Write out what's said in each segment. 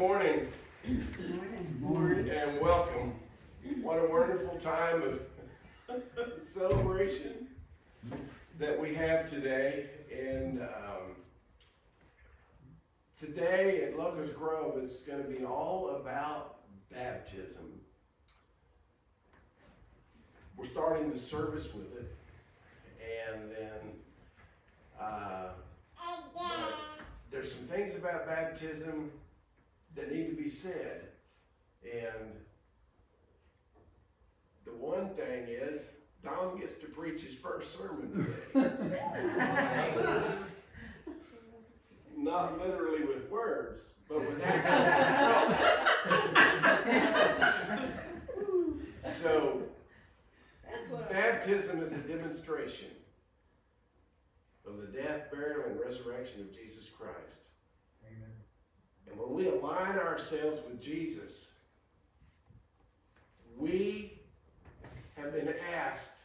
morning. Morning. And welcome. What a wonderful time of celebration that we have today. And um, today at Locust Grove, it's going to be all about baptism. We're starting the service with it. And then uh, there's some things about baptism that need to be said. And the one thing is, Don gets to preach his first sermon today. Not literally with words, but with action. so, baptism is a demonstration of the death, burial, and resurrection of Jesus Christ. And when we align ourselves with Jesus, we have been asked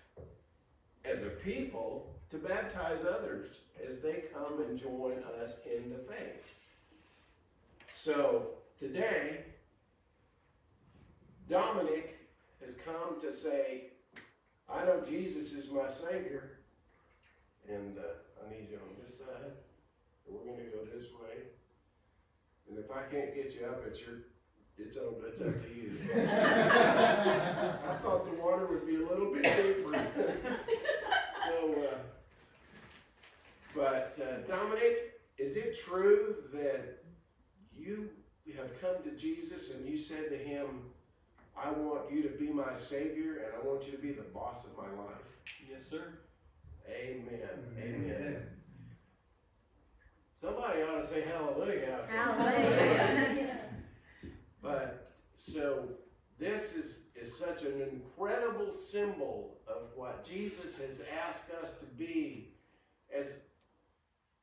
as a people to baptize others as they come and join us in the faith. So today, Dominic has come to say, I know Jesus is my Savior, and uh, I need you on this side, we're going to go this way. And if I can't get you up, it's your it's, on, it's up to you. I thought the water would be a little bit deeper. so, uh, but uh, Dominic, is it true that you have come to Jesus and you said to him, I want you to be my Savior and I want you to be the boss of my life? Yes, sir. Amen. Amen. Amen. Somebody ought to say hallelujah. Hallelujah. but so this is, is such an incredible symbol of what Jesus has asked us to be as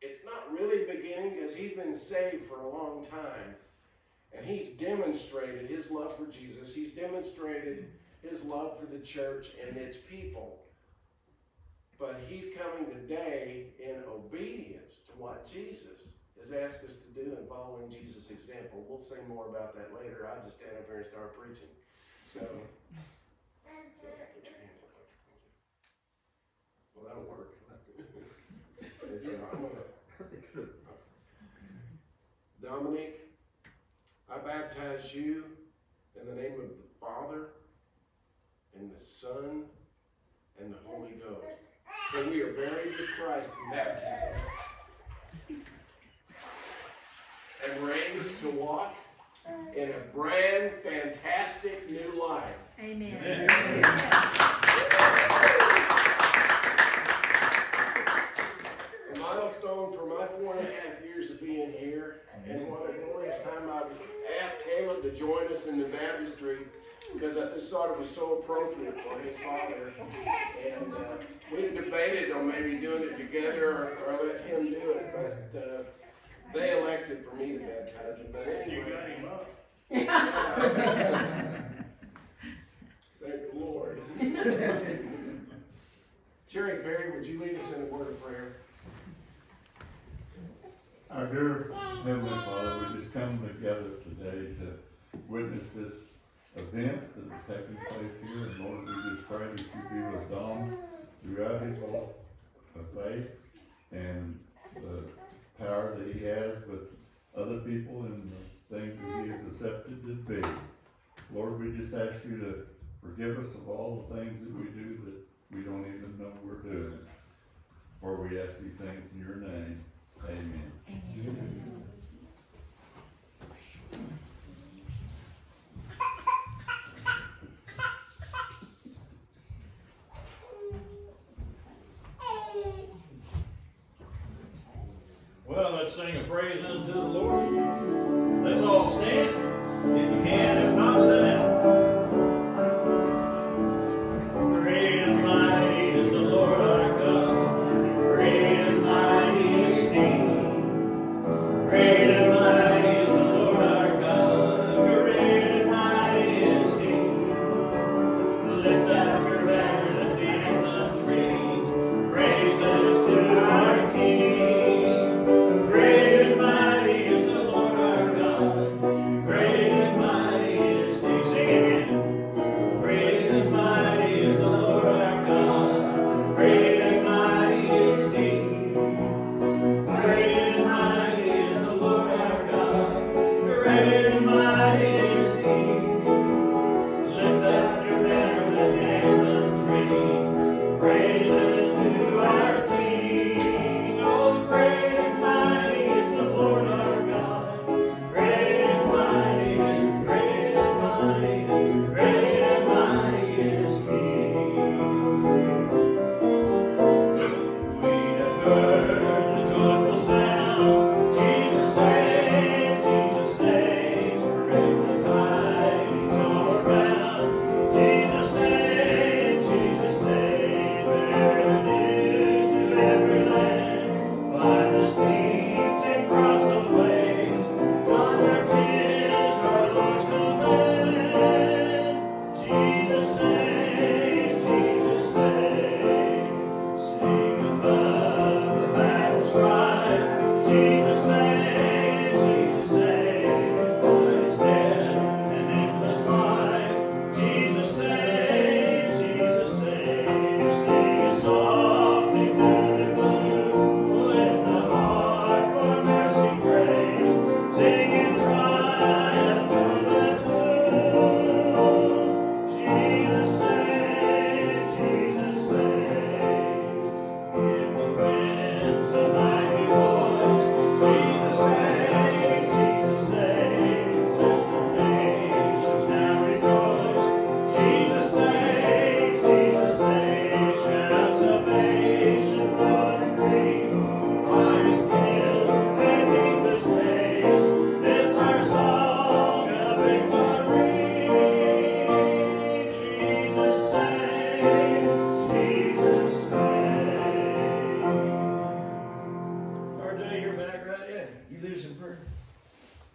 it's not really beginning because he's been saved for a long time. And he's demonstrated his love for Jesus. He's demonstrated his love for the church and its people. But he's coming today in obedience to what Jesus has asked us to do and following Jesus' example. We'll say more about that later. I'll just stand up here and start preaching. So, well, that'll work. it's, uh, Dominic, I baptize you in the name of the Father and the Son and the Holy Ghost that we are buried with Christ in baptism and raised to walk in a brand fantastic new life. Amen. Amen. A milestone for my four and a half years of being here, and what a glorious time I've asked Caleb to join us in the baptistry because I just thought it was so appropriate for his father. And uh, we debated on maybe doing it together or, or let him do it, but uh, they elected for me to baptize him. But anyway. You got him up. Thank the Lord. Jerry Perry, would you lead us in a word of prayer? Our dear Heavenly Father, we just come together today to witness this event that is taking place here. And Lord, we just pray that you be with Dom throughout his walk of faith and the power that he has with other people and the things that he has accepted to be. Lord, we just ask you to forgive us of all the things that we do that we don't even know we're doing. For we ask these things in your name. Amen. Amen.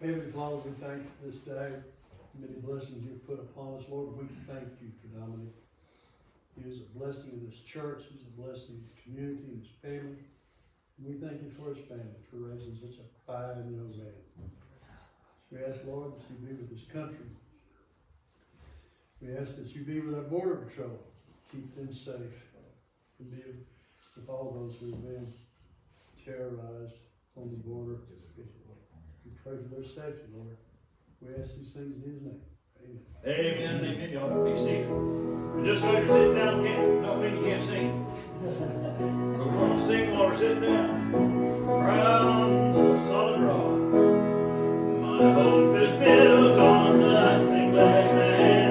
Heavenly Father, we thank you for this day, many blessings you've put upon us. Lord, we thank you for Dominic. He is a blessing to this church. He's a blessing to the community and his family. And we thank you for his family for raising such a fine and young man. We ask, Lord, that you be with this country. We ask that you be with our Border Patrol. Keep them safe. And be with all those who have been terrorized on the border. Pray for their safety, Lord. We ask these things in his name. Amen. Amen, amen. Y'all be seated. And Just because you're sitting down, can't, don't mean you can't sing. So we're gonna sing while we're sitting down. Round the solid rock. My hope is built on nothing less than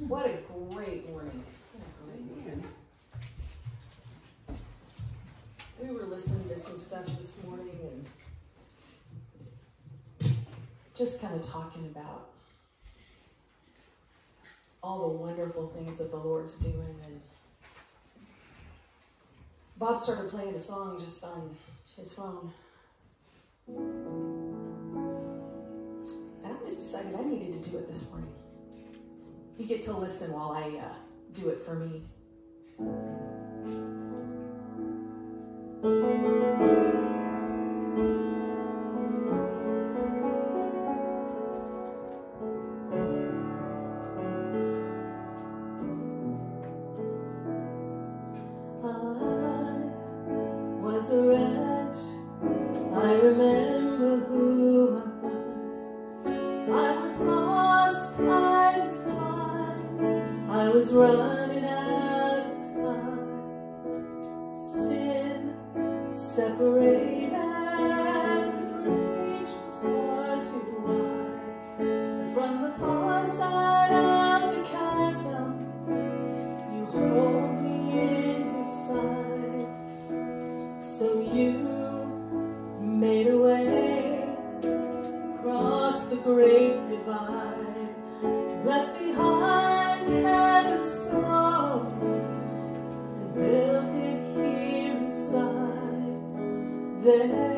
What a great morning. We were listening to some stuff this morning and just kind of talking about all the wonderful things that the Lord's doing. And Bob started playing a song just on his phone. And I just decided I needed to do it this morning. You get to listen while I uh, do it for me. there.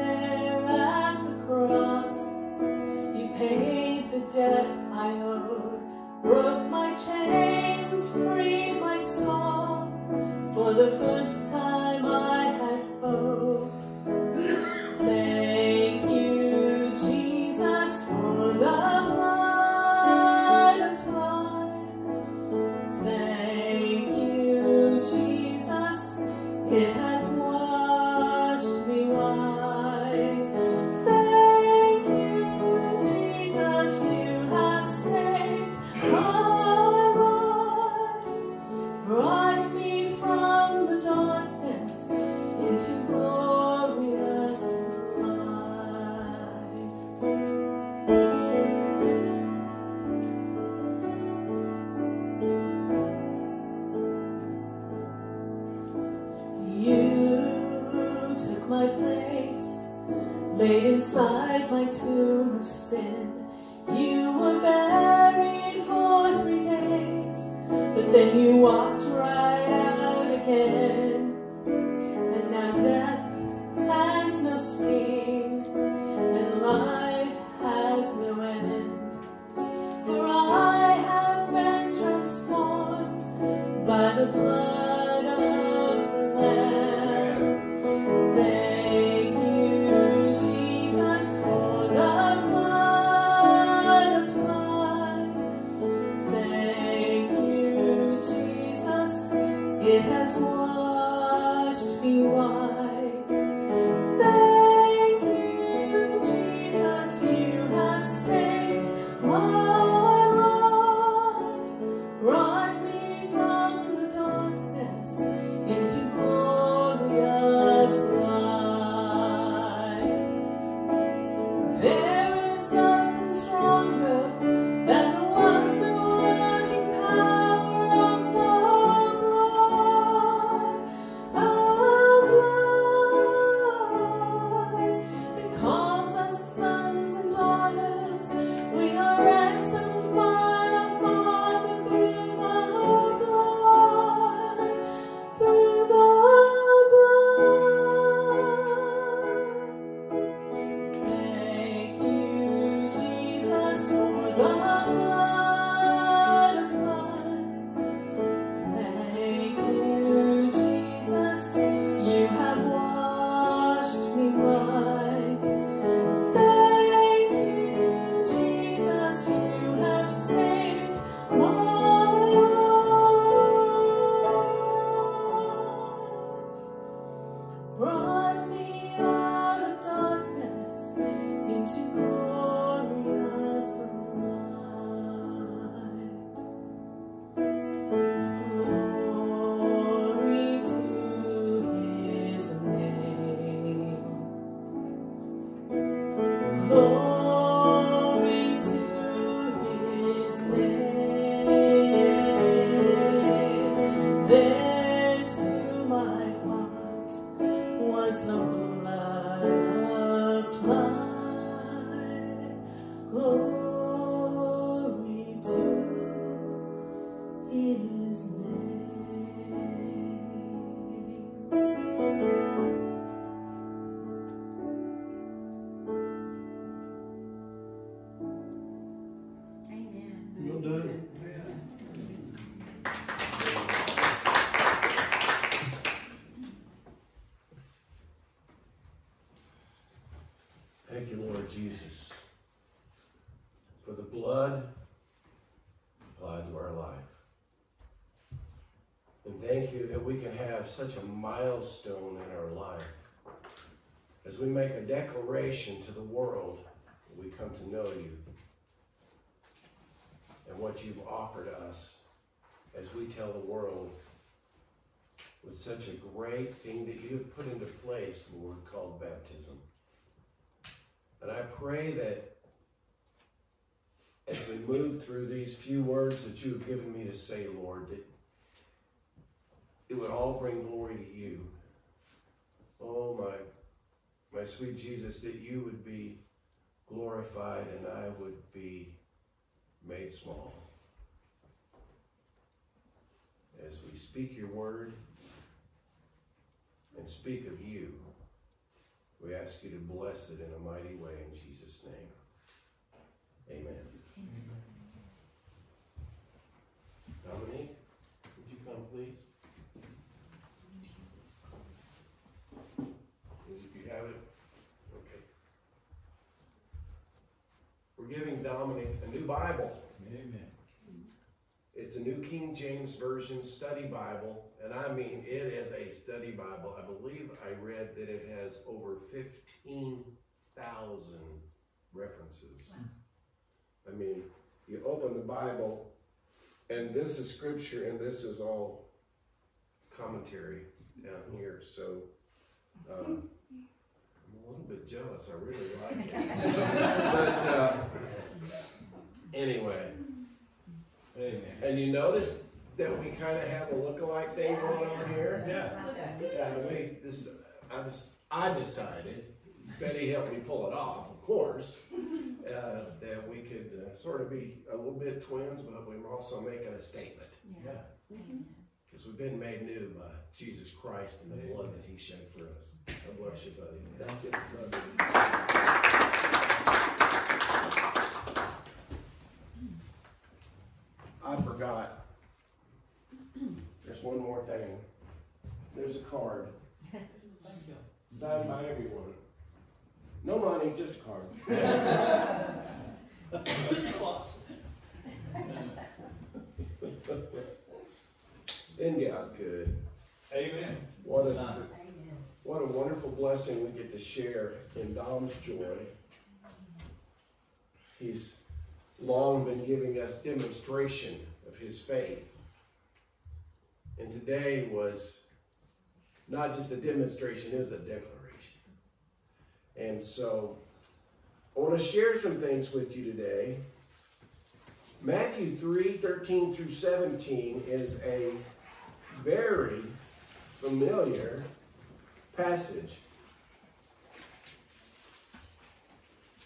by the blood. Have such a milestone in our life as we make a declaration to the world we come to know you and what you've offered us as we tell the world with such a great thing that you have put into place, Lord, called baptism. And I pray that as we move through these few words that you have given me to say, Lord, that it would all bring glory to you. Oh, my, my sweet Jesus, that you would be glorified and I would be made small. As we speak your word and speak of you, we ask you to bless it in a mighty way in Jesus' name. Amen. Dominique, would you come, please? If you have it, okay. We're giving Dominic a new Bible. Amen. It's a New King James Version study Bible, and I mean, it is a study Bible. I believe I read that it has over 15,000 references. I mean, you open the Bible, and this is scripture, and this is all commentary down here. So, um, I'm a little bit jealous. I really like it. but uh, anyway. Amen. And you notice that we kind of have a look-alike thing going on here? Yeah. Yeah, we, this, I, des- I decided, Betty helped me pull it off, of course, uh, that we could uh, sort of be a little bit twins, but we were also making a statement. Yeah. Because we've been made new by Jesus Christ and the blood that he shed for us. God bless you, buddy. Thank you. Love you. I forgot. There's one more thing. There's a card. Signed by everyone. No money, just a card. Isn't God good? Amen. What a, what a wonderful blessing we get to share in Dom's joy. He's long been giving us demonstration of his faith. And today was not just a demonstration, it was a declaration. And so I want to share some things with you today. Matthew 3 13 through 17 is a very familiar passage.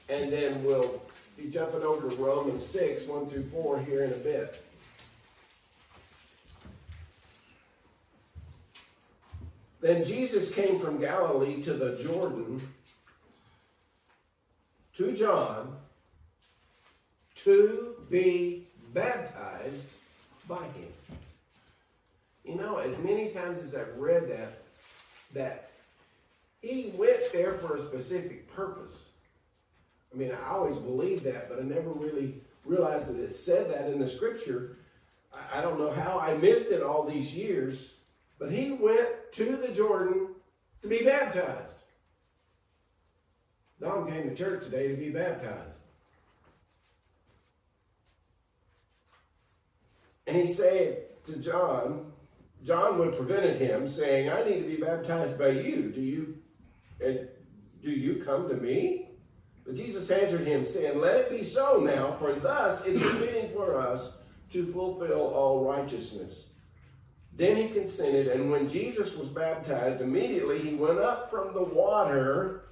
And then we'll be jumping over to Romans 6 1 through 4 here in a bit. Then Jesus came from Galilee to the Jordan to John to be baptized by him. You know, as many times as I've read that, that he went there for a specific purpose. I mean, I always believed that, but I never really realized that it said that in the scripture. I- don't know how I missed it all these years, but he went to the Jordan to be baptized. Dom came to church today to be baptized. And he said to John, John would prevented him, saying, I need to be baptized by you. Do you and do you come to me? But Jesus answered him, saying, Let it be so now, for thus it is fitting for us to fulfill all righteousness. Then he consented, and when Jesus was baptized, immediately he went up from the water.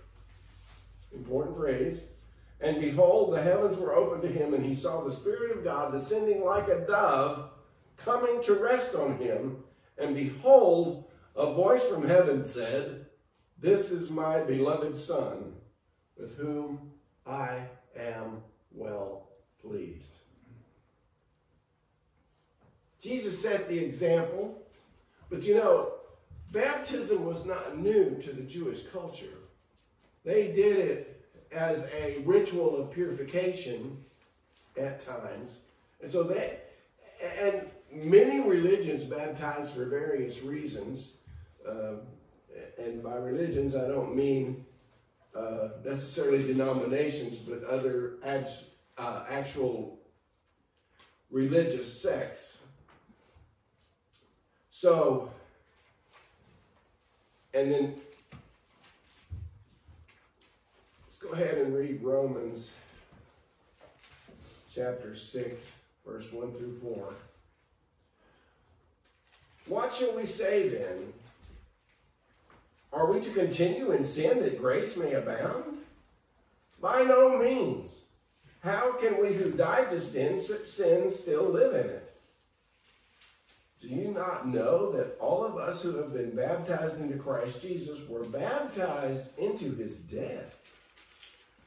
Important phrase. And behold, the heavens were opened to him, and he saw the Spirit of God descending like a dove, coming to rest on him. And behold, a voice from heaven said, This is my beloved Son, with whom I am well pleased. Jesus set the example, but you know, baptism was not new to the Jewish culture. They did it as a ritual of purification at times. And so they, and many religions baptize for various reasons. Uh, and by religions, I don't mean uh, necessarily denominations, but other abs- uh, actual religious sects. So, and then let's go ahead and read Romans chapter 6, verse 1 through 4. What shall we say then? Are we to continue in sin that grace may abound? By no means. How can we who died to sin, sin still live in it? Do you not know that all of us who have been baptized into Christ Jesus were baptized into his death?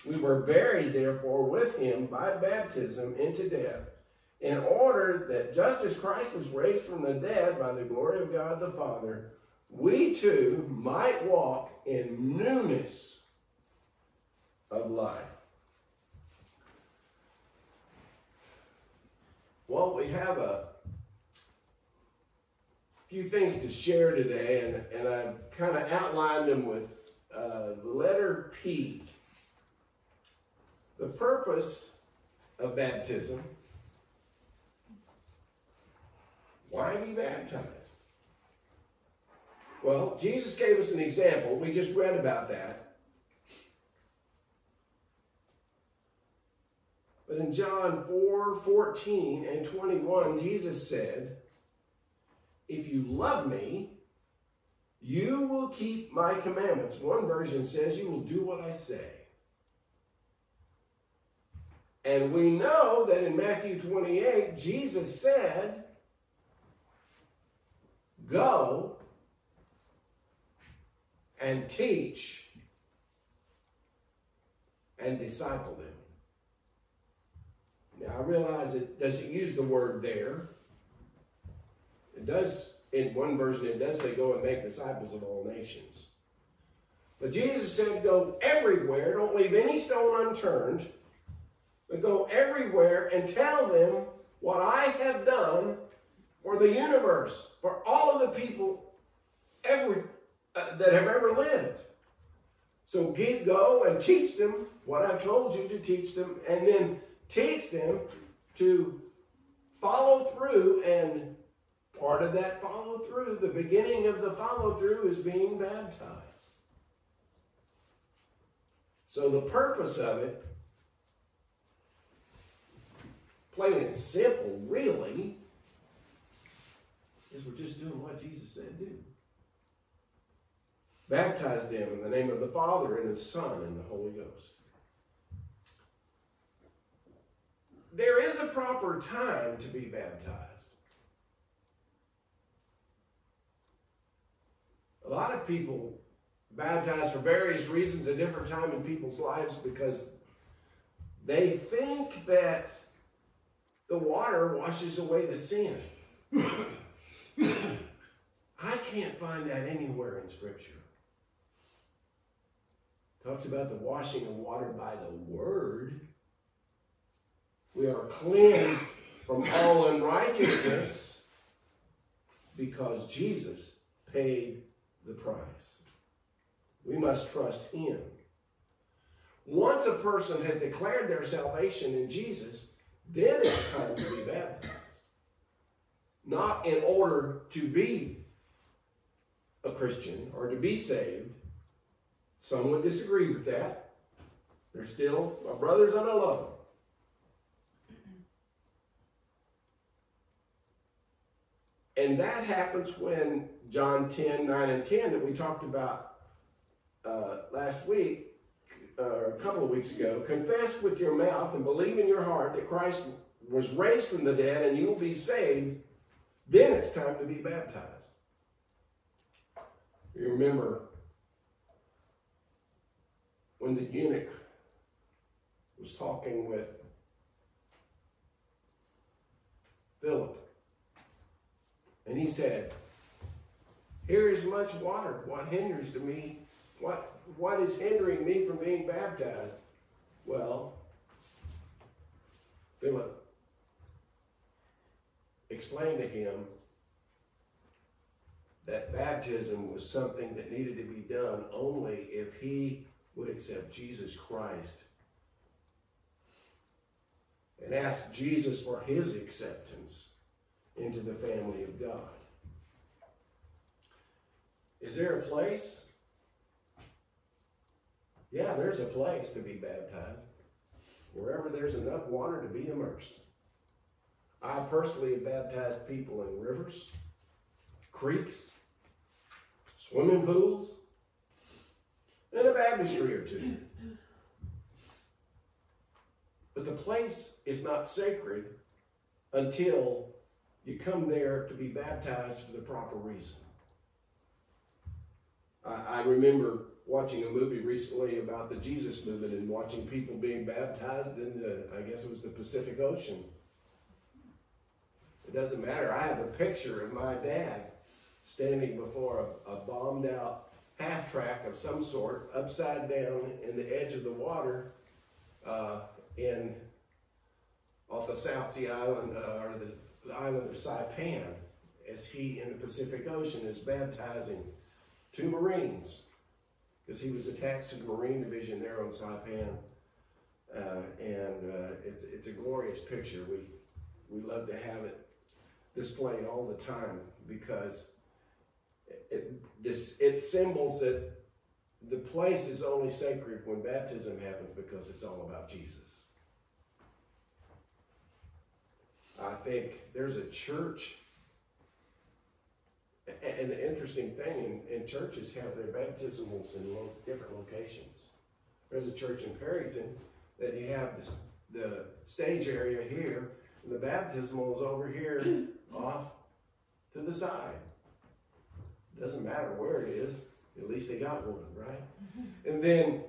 We were buried, therefore, with him by baptism into death, in order that just as Christ was raised from the dead by the glory of God the Father, we too might walk in newness of life. Well, we have a few things to share today, and, and I've kind of outlined them with uh, the letter P. The purpose of baptism. Why are we baptized? Well, Jesus gave us an example. We just read about that. But in John 4 14 and 21, Jesus said, If you love me, you will keep my commandments. One version says, You will do what I say. And we know that in Matthew 28, Jesus said, Go and teach and disciple them. Now, I realize it doesn't use the word there. It does, in one version, it does say, Go and make disciples of all nations. But Jesus said, Go everywhere, don't leave any stone unturned, but go everywhere and tell them what I have done for the universe, for all of the people every, uh, that have ever lived. So get, go and teach them what I've told you to teach them, and then teach them to follow through. And part of that follow through, the beginning of the follow through, is being baptized. So the purpose of it, plain and simple, really, we're just doing what Jesus said do. Baptize them in the name of the Father and the Son and the Holy Ghost. There is a proper time to be baptized. A lot of people baptize for various reasons at different time in people's lives because they think that the water washes away the sin. I can't find that anywhere in Scripture. Talks about the washing of water by the Word. We are cleansed from all unrighteousness because Jesus paid the price. We must trust Him. Once a person has declared their salvation in Jesus, then it's time to be baptized. Not in order to be a Christian or to be saved. Some would disagree with that. They're still my brothers and I love them. And that happens when John 10, 9, and 10 that we talked about uh, last week, uh, or a couple of weeks ago. Confess with your mouth and believe in your heart that Christ was raised from the dead and you will be saved. Then it's time to be baptized. You remember when the eunuch was talking with Philip. And he said, Here is much water. What hinders to me? What what is hindering me from being baptized? Well, Philip explained to him that baptism was something that needed to be done only if he would accept Jesus Christ and ask Jesus for his acceptance into the family of God. Is there a place? Yeah, there's a place to be baptized. Wherever there's enough water to be immersed. I personally have baptized people in rivers, creeks, swimming pools, and a baptistry or two. But the place is not sacred until you come there to be baptized for the proper reason. I, I remember watching a movie recently about the Jesus movement and watching people being baptized in the, I guess it was the Pacific Ocean. It doesn't matter. I have a picture of my dad standing before a, a bombed out half track of some sort, upside down in the edge of the water, uh, in off the South Sea Island uh, or the, the island of Saipan, as he in the Pacific Ocean is baptizing two Marines, because he was attached to the Marine Division there on Saipan, uh, and uh, it's it's a glorious picture. We we love to have it displayed all the time because it, this, it symbols that the place is only sacred when baptism happens because it's all about Jesus. I think there's a church, and the interesting thing, in, in churches have their baptismals in lo- different locations. There's a church in Perryton that you have this, the stage area here, and the baptismal is over here off to the side. Doesn't matter where it is, at least they got one, right? And then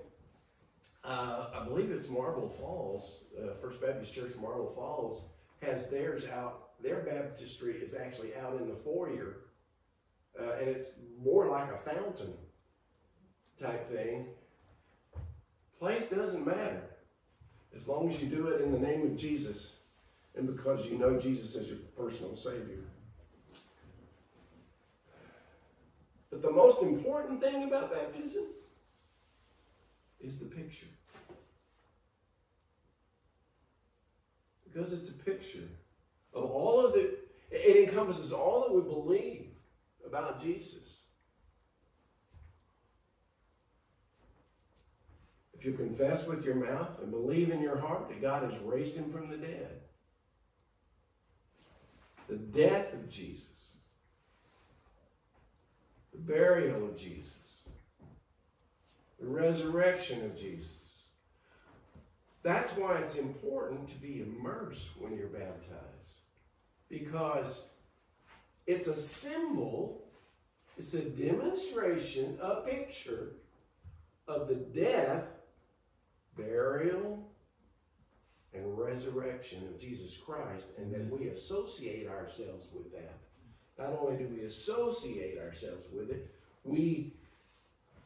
uh, I believe it's Marble Falls, uh, First Baptist Church Marble Falls has theirs out. Their baptistry is actually out in the foyer, uh, and it's more like a fountain type thing. Place doesn't matter as long as you do it in the name of Jesus and because you know Jesus as your personal Savior. But the most important thing about baptism is the picture. Because it's a picture of all of the, it encompasses all that we believe about Jesus. If you confess with your mouth and believe in your heart that God has raised him from the dead, the death of Jesus, the burial of Jesus, the resurrection of Jesus. That's why it's important to be immersed when you're baptized. Because it's a symbol, it's a demonstration, a picture of the death, burial, and resurrection of Jesus Christ, and that we associate ourselves with that. Not only do we associate ourselves with it, we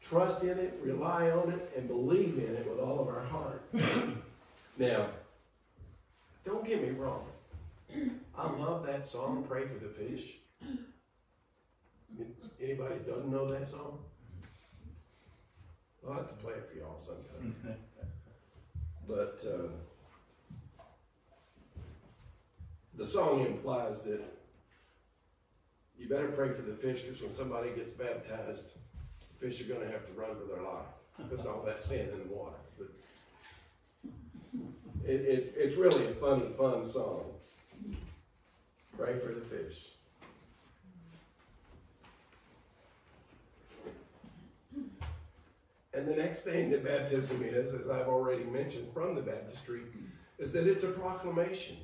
trust in it, rely on it, and believe in it with all of our heart. now, don't get me wrong. I love that song, Pray for the Fish. Anybody doesn't know that song? I'll have to play it for y'all sometime. But uh, the song implies that you better pray for the fish because when somebody gets baptized, the fish are going to have to run for their life because all that sin in the water. But It, it, it's really a funny, fun song. Pray for the fish. And the next thing that baptism is, as I've already mentioned from the baptistry, is that it's a proclamation.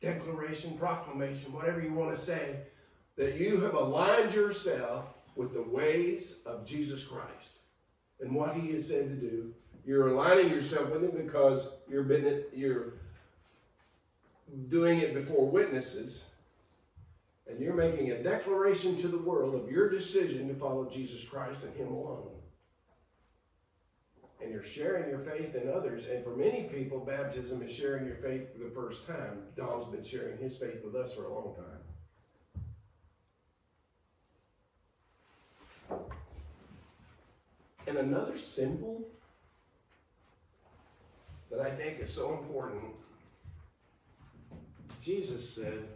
Declaration, proclamation, whatever you want to say, that you have aligned yourself with the ways of Jesus Christ and what he has said to do. You're aligning yourself with him because you're, been, you're doing it before witnesses and you're making a declaration to the world of your decision to follow Jesus Christ and him alone and you're sharing your faith in others. And for many people, baptism is sharing your faith for the first time. Dom's been sharing his faith with us for a long time. And another symbol that I think is so important, Jesus said,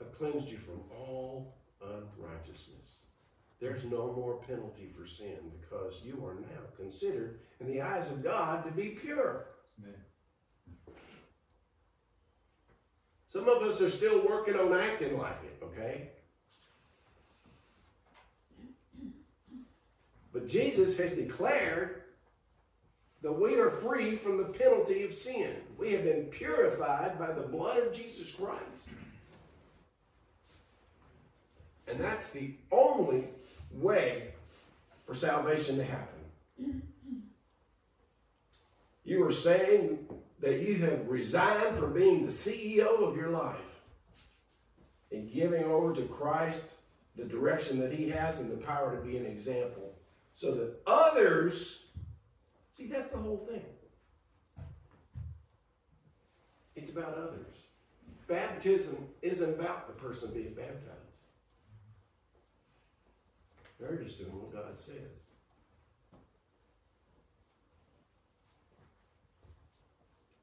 I've cleansed you from all unrighteousness. There's no more penalty for sin because you are now considered in the eyes of God to be pure. Amen. Some of us are still working on acting like it, okay? But Jesus has declared that we are free from the penalty of sin. We have been purified by the blood of Jesus Christ. And that's the only way for salvation to happen. You are saying that you have resigned from being the CEO of your life and giving over to Christ the direction that He has and the power to be an example so that others see that's the whole thing. It's about others. Baptism isn't about the person being baptized. They're just doing what God says.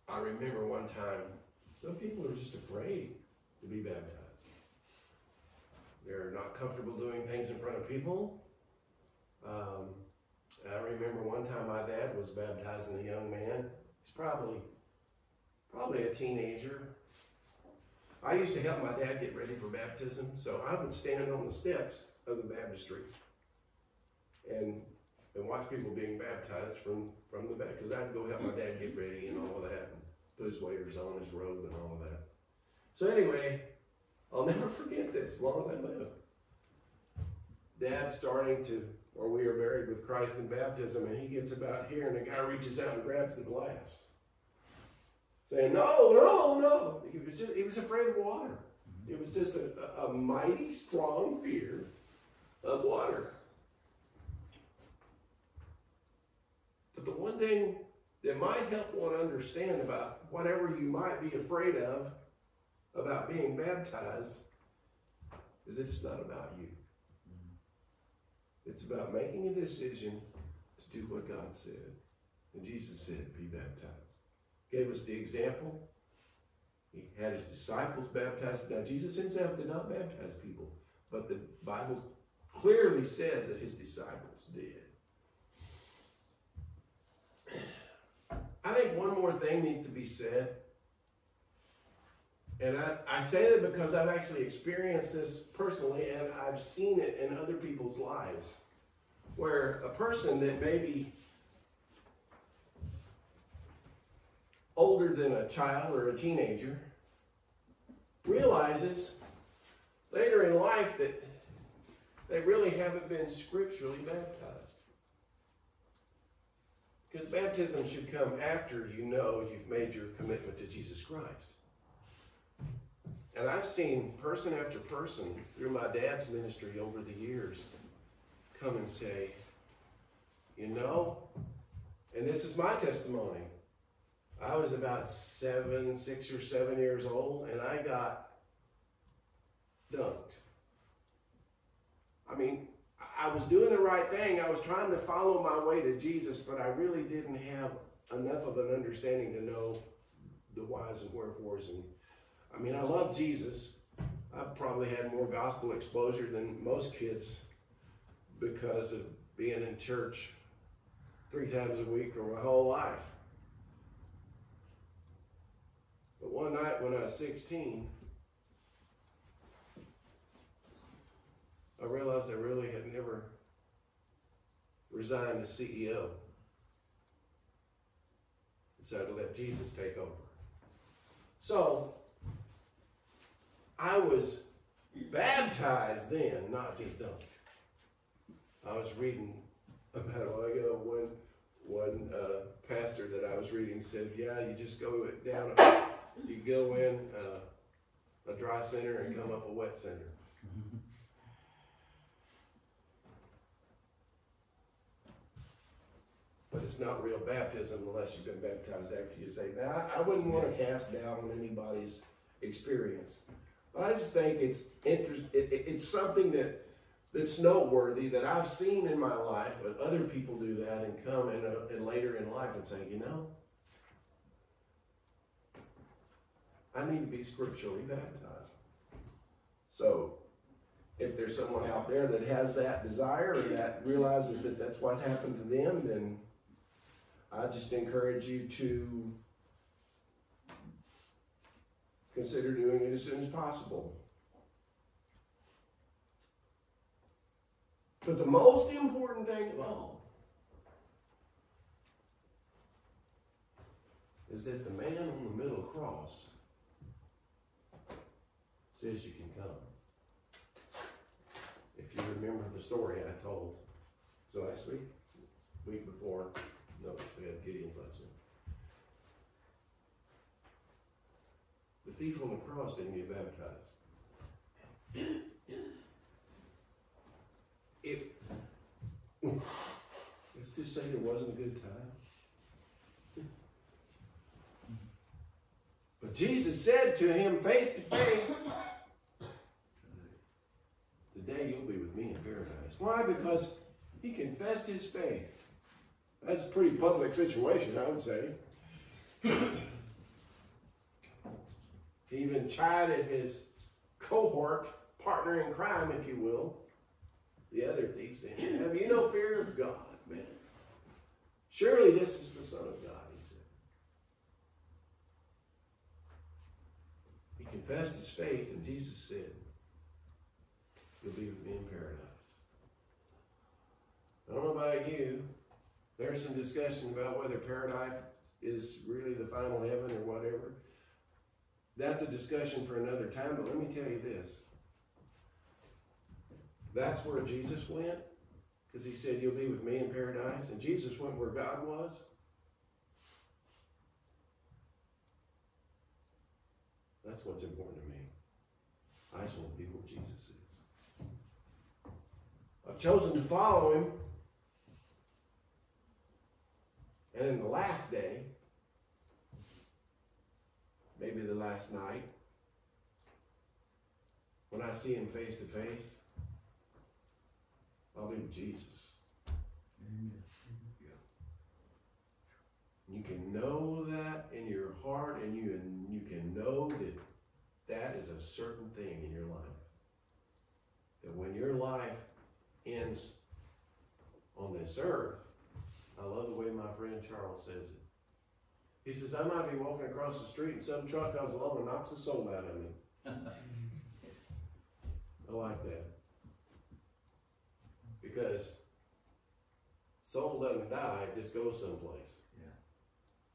I remember one time, some people are just afraid to be baptized. They're not comfortable doing things in front of people. Um, I remember one time my dad was baptizing a young man. He's probably, probably a teenager. I used to help my dad get ready for baptism, so I would stand on the steps of the baptistry and and watch people being baptized from from the back because I'd go help my dad get ready and all of that, put his waders on, his robe, and all of that. So anyway, I'll never forget this as long as I live. Dad starting to, or we are buried with Christ in baptism, and he gets about here, and the guy reaches out and grabs the glass, saying, "No, no, no!" He was just, he was afraid of water. It was just a, a mighty strong fear of water. But the one thing that might help one understand about whatever you might be afraid of about being baptized is that it's not about you. It's about making a decision to do what God said. And Jesus said, be baptized. Gave us the example. He had his disciples baptized. Now, Jesus himself did not baptize people, but the Bible clearly says that his disciples did. I think one more thing needs to be said. And I, I say that because I've actually experienced this personally and I've seen it in other people's lives. Where a person that may be older than a child or a teenager realizes later in life that they really haven't been scripturally baptized. Because baptism should come after you know you've made your commitment to Jesus Christ. And I've seen person after person through my dad's ministry over the years come and say, you know, and this is my testimony. I was about seven, six or seven years old, and I got dunked. I mean, I was doing the right thing. I was trying to follow my way to Jesus, but I really didn't have enough of an understanding to know the whys and wherefores. And I mean, I love Jesus. I probably had more gospel exposure than most kids because of being in church three times a week for my whole life. But one night when I was 16, I realized I really had never resigned as CEO. Decided to let Jesus take over. So, I was baptized then, not just dunked. I was reading about a while ago, one, one uh, pastor that I was reading said, yeah, you just go down, you go in uh, a dry center and come up a wet center. But it's not real baptism unless you've been baptized after you say. Now, I, I wouldn't want to cast doubt on anybody's experience. But I just think it's interest. It, it, it's something that that's noteworthy that I've seen in my life, but other people do that and come in a, and later in life and say, you know, I need to be scripturally baptized. So, if there's someone out there that has that desire or that realizes that that's what happened to them, then I just encourage you to consider doing it as soon as possible. But the most important thing of all is that the man on the middle cross says you can come. If you remember the story I told, so last week, week before, no, we had Gideon's week. The thief on the cross didn't get baptized. It, let's just say there wasn't a good time. But Jesus said to him face to face, Today you'll be with me in paradise. Why? Because he confessed his faith. That's a pretty public situation, I would say. he even chided his cohort, partner in crime, if you will, the other thief, saying, Have you no fear of God, man? Surely this is the Son of God, he said. He confessed his faith, and Jesus said, You'll be with me in paradise. I don't know about you. There's some discussion about whether paradise is really the final heaven or whatever. That's a discussion for another time, but let me tell you this. That's where Jesus went, because he said, You'll be with me in paradise. And Jesus went where God was. That's what's important to me. I just want to be where Jesus is. I've chosen to follow him. And in the last day, maybe the last night, when I see him face to face, I'll be with Jesus. Amen. You can know that in your heart, and you and you can know that that is a certain thing in your life. That when your life ends on this earth, I love the way my friend Charles says it. He says, I might be walking across the street and some truck comes along and knocks the soul out of me. I like that. Because soul doesn't die, it just goes someplace. Yeah.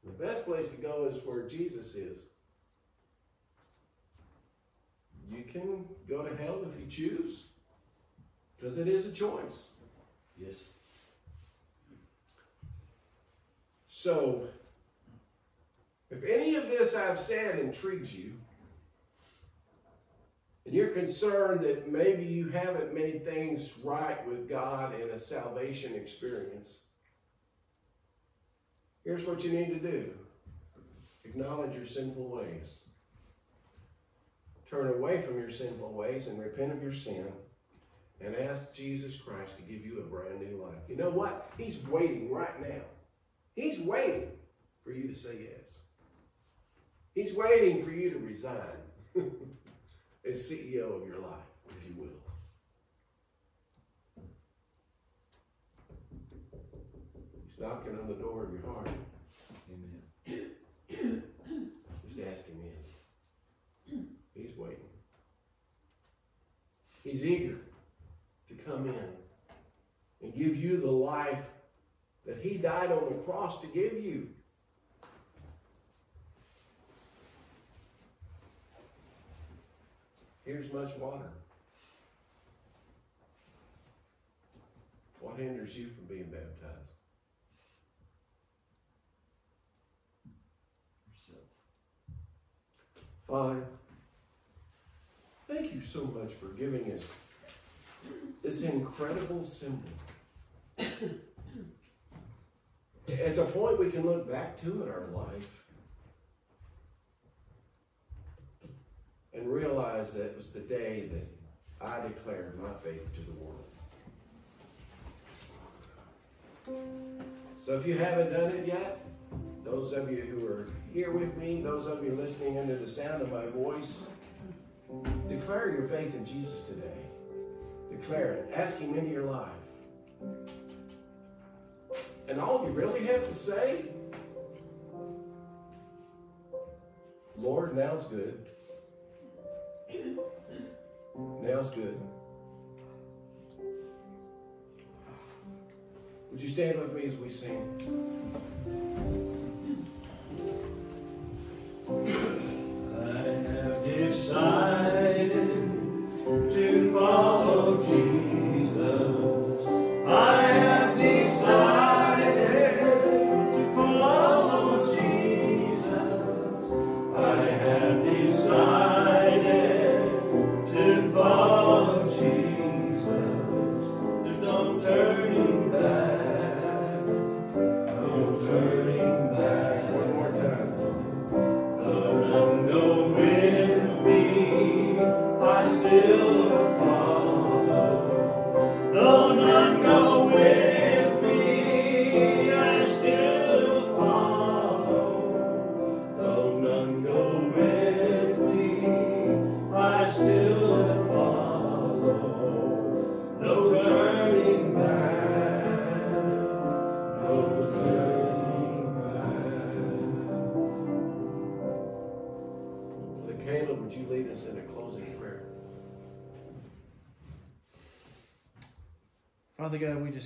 The best place to go is where Jesus is. You can go to hell if you choose, because it is a choice. Yes. So, if any of this I've said intrigues you, and you're concerned that maybe you haven't made things right with God in a salvation experience, here's what you need to do acknowledge your sinful ways. Turn away from your sinful ways and repent of your sin and ask Jesus Christ to give you a brand new life. You know what? He's waiting right now. He's waiting for you to say yes. He's waiting for you to resign as CEO of your life, if you will. He's knocking on the door of your heart. Amen. Just asking in. He's waiting. He's eager to come in and give you the life that He died on the cross to give you. Here's much water. What hinders you from being baptized? Yourself. Father, thank you so much for giving us this incredible symbol. It's a point we can look back to in our life and realize that it was the day that I declared my faith to the world. So if you haven't done it yet, those of you who are here with me, those of you listening under the sound of my voice, declare your faith in Jesus today. Declare it. Ask Him into your life. And all you really have to say, Lord, now's good. Now's good. Would you stand with me as we sing? I have decided to follow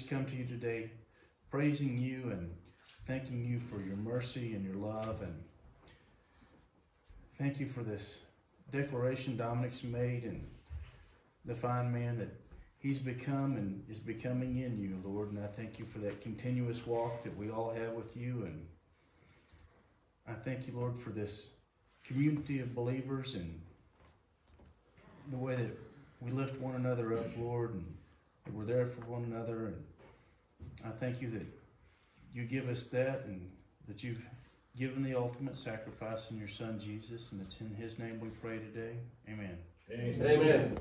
come to you today praising you and thanking you for your mercy and your love and thank you for this declaration Dominic's made and the fine man that he's become and is becoming in you, Lord. And I thank you for that continuous walk that we all have with you. And I thank you, Lord, for this community of believers and the way that we lift one another up, Lord, and that we're there for one another. And I thank you that you give us that and that you've given the ultimate sacrifice in your Son Jesus. And it's in His name we pray today. Amen. Amen.